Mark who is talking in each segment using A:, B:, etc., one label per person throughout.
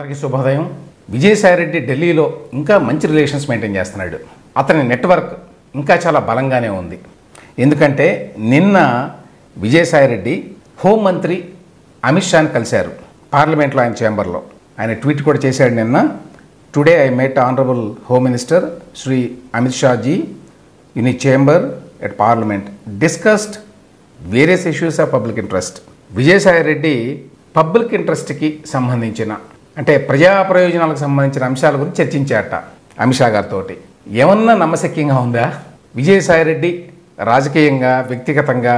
A: అందరికీ శుభోదయం. విజయసాయిరెడ్డి ఢిల్లీలో ఇంకా మంచి రిలేషన్స్ మెయింటైన్ చేస్తున్నాడు. అతని నెట్వర్క్ ఇంకా చాలా బలంగానే ఉంది. ఎందుకంటే నిన్న విజయసాయిరెడ్డి హోంమంత్రి అమిత్ షాని కలిశారు పార్లమెంట్లో ఆయన చేంబర్లో ఆయన ట్వీట్ కూడా చేశాడు నిన్న. Today I met honourable home minister Shri Amit Shahji in his chamber at parliament discussed various issues of public interest Vijayasai Reddy public ఇంట్రెస్ట్కి సంబంధించిన అంటే ప్రజా ప్రయోజనాలకు సంబంధించిన అంశాల గురించి చర్చించారట అమిత్ షా గారితో ఏమన్నా నమ్మశక్యంగా ఉందా? విజయసాయి రెడ్డి రాజకీయంగా వ్యక్తిగతంగా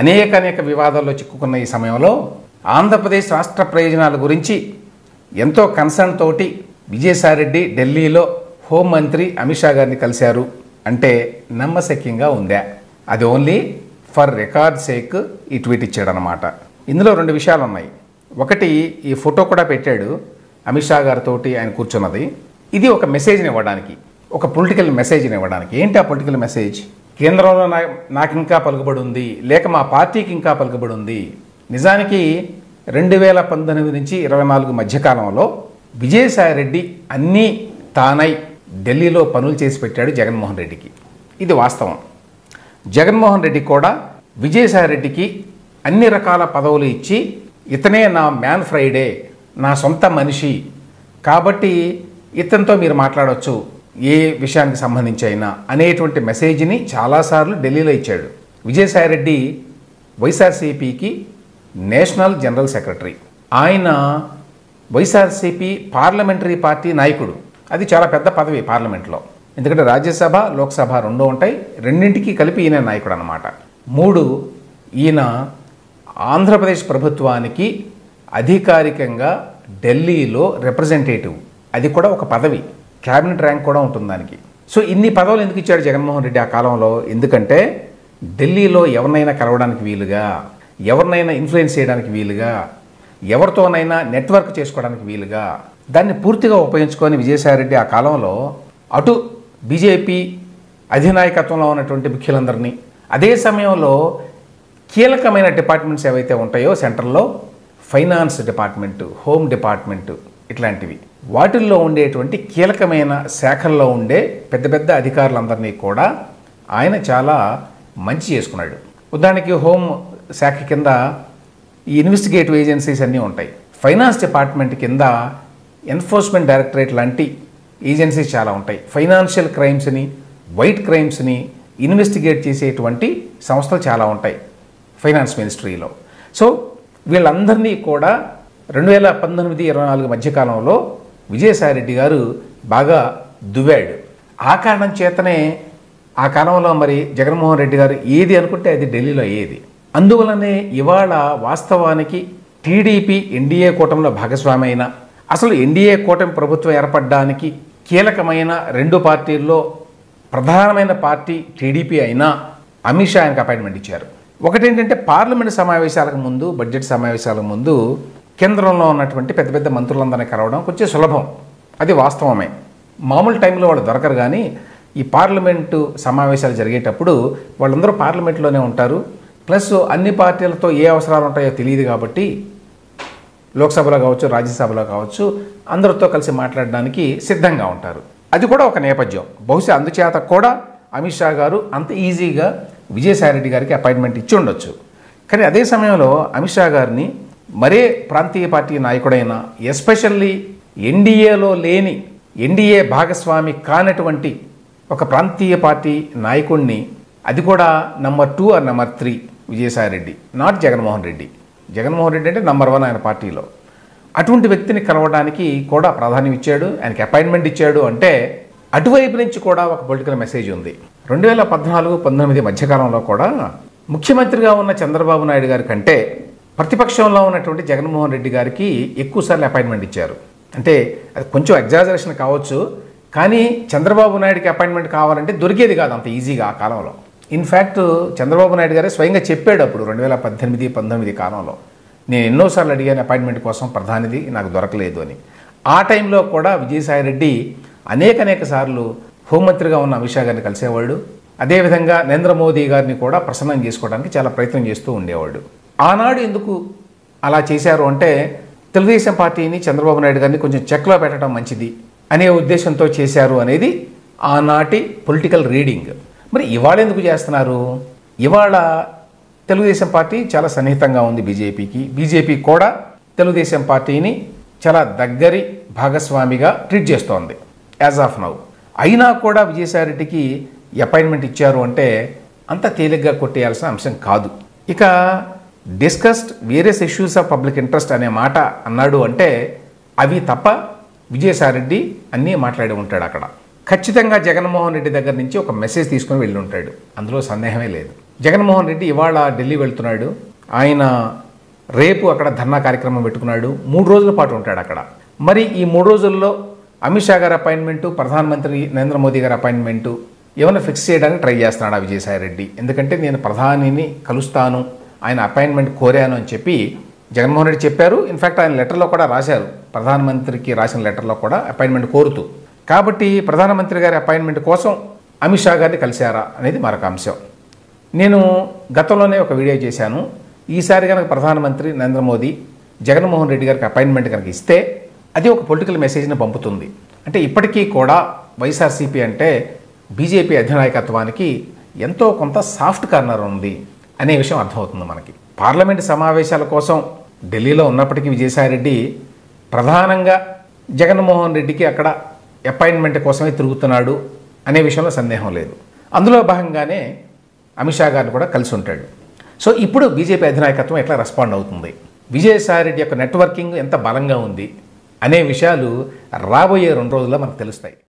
A: అనేక అనేక వివాదాల్లో చిక్కుకున్న ఈ సమయంలో ఆంధ్రప్రదేశ్ రాష్ట్ర ప్రయోజనాల గురించి ఎంతో కన్సర్న్ తోటి విజయసాయిరెడ్డి ఢిల్లీలో హోంమంత్రి అమిత్ షా గారిని కలిశారు. అంటే నమ్మశక్యంగా ఉందా? అది ఓన్లీ ఫర్ రికార్డ్ సేక్ ఈ ట్వీట్ ఇచ్చాడనమాట ఇందులో రెండు విషయాలు ఉన్నాయి ఒకటి ఈ ఫోటో కూడా పెట్టాడు. అమిత్ షా గారితో ఆయన కూర్చున్నది. ఇది ఒక మెసేజ్ని ఇవ్వడానికి ఒక పొలిటికల్ మెసేజ్ని ఇవ్వడానికి. ఏంటి ఆ పొలిటికల్ మెసేజ్ కేంద్రంలో నా నాకు ఇంకా పలుకుబడి ఉంది లేక మా పార్టీకి ఇంకా పలుకుబడి ఉంది నిజానికి రెండు వేల పంతొమ్మిది నుంచి ఇరవై నాలుగు మధ్యకాలంలో విజయసాయిరెడ్డి అన్నీ తానై ఢిల్లీలో పనులు చేసి పెట్టాడు జగన్మోహన్ రెడ్డికి. ఇది వాస్తవం. జగన్మోహన్ రెడ్డి కూడా విజయసాయిరెడ్డికి అన్ని రకాల పదవులు ఇచ్చి ఇతనే నా మ్యాన్ ఫ్రైడే నా సొంత మనిషి. కాబట్టి ఇతనితో మీరు మాట్లాడవచ్చు ఏ విషయానికి సంబంధించి అయినా అనేటువంటి మెసేజ్ని చాలాసార్లు ఢిల్లీలో ఇచ్చాడు. విజయసాయిరెడ్డి వైఎస్ఆర్సీపీకి నేషనల్ జనరల్ సెక్రటరీ. ఆయన వైఎస్ఆర్సీపీ పార్లమెంటరీ పార్టీ నాయకుడు. అది చాలా పెద్ద పదవి పార్లమెంట్లో. ఎందుకంటే రాజ్యసభ లోక్సభ రెండూ ఉంటాయి. రెండింటికి కలిపి ఈయన నాయకుడు అనమాట మూడు ఈయన ఆంధ్రప్రదేశ్ ప్రభుత్వానికి అధికారికంగా ఢిల్లీలో రిప్రజెంటేటివ్ అది కూడా ఒక పదవి. క్యాబినెట్ ర్యాంక్ కూడా ఉంటుంది దానికి. సో ఇన్ని పదవులు ఎందుకు ఇచ్చాడు జగన్మోహన్ రెడ్డి ఆ కాలంలో? ఎందుకంటే ఢిల్లీలో ఎవరినైనా కలవడానికి వీలుగా ఎవరినైనా ఇన్ఫ్లుయెన్స్ చేయడానికి వీలుగా ఎవరితోనైనా నెట్వర్క్ చేసుకోవడానికి వీలుగా దాన్ని పూర్తిగా ఉపయోగించుకొని విజయసాయిరెడ్డి ఆ కాలంలో అటు బీజేపీ అధినాయకత్వంలో ఉన్నటువంటి ముఖ్యులందరినీ అదే సమయంలో కీలకమైన డిపార్ట్మెంట్స్ ఏవైతే ఉంటాయో సెంటర్లో ఫైనాన్స్ డిపార్ట్మెంట్ హోమ్ డిపార్ట్మెంట్ ఇట్లాంటివి. వాటిల్లో ఉండేటువంటి కీలకమైన శాఖల్లో ఉండే పెద్ద పెద్ద అధికారులందరినీ కూడా ఆయన చాలా మంచి చేసుకున్నాడు. ఉదాహరణకి హోమ్ శాఖ కింద ఈ ఇన్వెస్టిగేటివ్ ఏజెన్సీస్ అన్నీ ఉంటాయి. ఫైనాన్స్ డిపార్ట్మెంట్ కింద ఎన్ఫోర్స్మెంట్ డైరెక్టరేట్ లాంటి ఏజెన్సీస్ చాలా ఉంటాయి. ఫైనాన్షియల్ క్రైమ్స్ని వైట్ క్రైమ్స్ని ఇన్వెస్టిగేట్ చేసేటువంటి సంస్థలు చాలా ఉంటాయి ఫైనాన్స్ మినిస్ట్రీలో. సో వీళ్ళందరినీ కూడా రెండు వేల పంతొమ్మిది ఇరవై నాలుగు మధ్యకాలంలో విజయసాయిరెడ్డి గారు బాగా దువ్వాడు. ఆ కారణం చేతనే ఆ కాలంలో మరి జగన్మోహన్ రెడ్డి గారు ఏది అనుకుంటే అది ఢిల్లీలో ఏది అందువలనే ఇవాళ వాస్తవానికి టీడీపీ ఎన్డీఏ కూటమిలో భాగస్వామి అయిన అసలు ఎన్డీఏ కూటమి ప్రభుత్వం ఏర్పడడానికి కీలకమైన రెండు పార్టీల్లో ప్రధానమైన పార్టీ టీడీపీ అయినా అమిత్ షా ఆయనకు అపాయింట్మెంట్ ఇచ్చారు. ఒకటేంటంటే పార్లమెంట్ సమావేశాలకు ముందు బడ్జెట్ సమావేశాలకు ముందు కేంద్రంలో ఉన్నటువంటి పెద్ద పెద్ద మంత్రులందరినీ కలవడం కొంచెం సులభం. అది వాస్తవమే. మామూలు టైంలో వాళ్ళు దొరకరు కానీ ఈ పార్లమెంటు సమావేశాలు జరిగేటప్పుడు వాళ్ళందరూ పార్లమెంట్లోనే ఉంటారు. ప్లస్ అన్ని పార్టీలతో ఏ అవసరాలు ఉంటాయో తెలియదు కాబట్టి లోక్సభలో కావచ్చు రాజ్యసభలో కావచ్చు అందరితో కలిసి మాట్లాడడానికి సిద్ధంగా ఉంటారు. అది కూడా ఒక నేపథ్యం. బహుశా అందుచేత కూడా అమిత్ షా గారు అంత ఈజీగా విజయసాయిరెడ్డి గారికి అపాయింట్మెంట్ ఇచ్చి ఉండొచ్చు. కానీ అదే సమయంలో అమిత్ షా గారిని మరే ప్రాంతీయ పార్టీ నాయకుడైన ఎస్పెషల్లీ ఎన్డీఏలో లేని ఎన్డీఏ భాగస్వామి కానటువంటి ఒక ప్రాంతీయ పార్టీ నాయకుడిని అది కూడా number two or number three Vijayasai Reddy not Jaganmohan Reddy. Jaganmohan Reddy అంటే నంబర్ వన్ ఆయన పార్టీలో. అటువంటి వ్యక్తిని కలవడానికి కూడా ప్రాధాన్యం ఇచ్చాడు ఆయనకి అపాయింట్మెంట్ ఇచ్చాడు అంటే అటువైపు నుంచి కూడా ఒక పొలిటికల్ మెసేజ్ ఉంది. రెండు వేల పద్నాలుగు పంతొమ్మిది మధ్యకాలంలో కూడా ముఖ్యమంత్రిగా ఉన్న చంద్రబాబు నాయుడు గారి కంటే ప్రతిపక్షంలో ఉన్నటువంటి జగన్మోహన్ రెడ్డి గారికి ఎక్కువసార్లు అపాయింట్మెంట్ ఇచ్చారు. అంటే అది కొంచెం ఎగ్జాజరేషన్ కావచ్చు కానీ చంద్రబాబు నాయుడుకి అపాయింట్మెంట్ కావాలంటే దొరికేది కాదు అంత ఈజీగా ఆ కాలంలో. ఇన్ఫ్యాక్ట్ చంద్రబాబు నాయుడు గారే స్వయంగా చెప్పాడు అప్పుడు రెండు వేల పద్దెనిమిది పంతొమ్మిది కాలంలో నేను ఎన్నోసార్లు అడిగాను అపాయింట్మెంట్ కోసం ప్రధానిది నాకు దొరకలేదు అని. ఆ టైంలో కూడా విజయసాయిరెడ్డి అనేక అనేక సార్లు హోంమంత్రిగా ఉన్న అమిత్ షా గారిని కలిసేవాడు అదేవిధంగా నరేంద్ర మోదీ గారిని కూడా ప్రసన్నం చేసుకోవడానికి చాలా ప్రయత్నం చేస్తూ ఉండేవాడు ఆనాడు ఎందుకు అలా చేశారు అంటే తెలుగుదేశం పార్టీని చంద్రబాబు నాయుడు గారిని కొంచెం చెక్లో పెట్టడం మంచిది అనే ఉద్దేశంతో చేశారు అనేది ఆనాటి పొలిటికల్ రీడింగ్. మరి ఇవాళ ఎందుకు చేస్తున్నారు? ఇవాళ తెలుగుదేశం పార్టీ చాలా సన్నిహితంగా ఉంది బీజేపీకి. బీజేపీ కూడా తెలుగుదేశం పార్టీని చాలా దగ్గరి భాగస్వామిగా ట్రీట్ చేస్తోంది. As of now. అయినా కూడా విజయసాయిరెడ్డికి అపాయింట్మెంట్ ఇచ్చారు అంటే అంత తేలిగ్గా కొట్టేయాల్సిన అంశం కాదు. ఇక discussed various issues of public interest అనే మాట అన్నాడు అంటే అవి తప్ప విజయసాయిరెడ్డి అన్నీ మాట్లాడి ఉంటాడు అక్కడ. ఖచ్చితంగా జగన్మోహన్ రెడ్డి దగ్గర నుంచి ఒక మెసేజ్ తీసుకుని వెళ్ళి ఉంటాడు. అందులో సందేహమే లేదు. జగన్మోహన్ రెడ్డి ఇవాళ ఢిల్లీ వెళ్తున్నాడు. ఆయన రేపు అక్కడ ధర్నా కార్యక్రమం పెట్టుకున్నాడు. మూడు రోజుల పాటు ఉంటాడు అక్కడ. మరి ఈ మూడు రోజుల్లో అమిత్ షా గారి అపాయింట్మెంటు ప్రధానమంత్రి నరేంద్ర మోదీ గారి అపాయింట్మెంటు ఏమైనా ఫిక్స్ చేయడానికి ట్రై చేస్తున్నాడు విజయసాయి రెడ్డి? ఎందుకంటే నేను ప్రధానిని కలుస్తాను ఆయన అపాయింట్మెంట్ కోరాను అని చెప్పి జగన్మోహన్ రెడ్డి చెప్పారు. ఇన్ఫ్యాక్ట్ ఆయన లెటర్లో కూడా రాశారు. ప్రధానమంత్రికి రాసిన లెటర్లో కూడా అపాయింట్మెంట్ కోరుతూ. కాబట్టి ప్రధానమంత్రి గారి అపాయింట్మెంట్ కోసం అమిత్ షా గారిని కలిశారా అనేది మరొక అంశం. నేను గతంలోనే ఒక వీడియో చేశాను. ఈసారి కనుక ప్రధానమంత్రి నరేంద్ర మోదీ జగన్మోహన్ రెడ్డి గారికి అపాయింట్మెంట్ కనుక ఇస్తే అది ఒక పొలిటికల్ మెసేజ్ని పంపుతుంది. అంటే ఇప్పటికీ కూడా వైఎస్ఆర్సీపీ అంటే బీజేపీ అధినాయకత్వానికి ఎంతో కొంత సాఫ్ట్ కార్నర్ ఉంది అనే విషయం అర్థమవుతుంది మనకి. పార్లమెంట్ సమావేశాల కోసం ఢిల్లీలో ఉన్నప్పటికీ విజయసాయిరెడ్డి ప్రధానంగా జగన్మోహన్ రెడ్డికి అక్కడ అపాయింట్మెంట్ కోసమే తిరుగుతున్నాడు అనే విషయంలో సందేహం లేదు. అందులో భాగంగానే అమిత్ షా గారిని కూడా కలిసి ఉంటాడు. సో ఇప్పుడు బీజేపీ అధినాయకత్వం ఎట్లా రెస్పాండ్ అవుతుంది? విజయసాయిరెడ్డి యొక్క నెట్వర్కింగ్ ఎంత బలంగా ఉంది? అనే విషయాలు రాబోయే రెండు రోజుల్లో మనకు తెలుస్తాయి.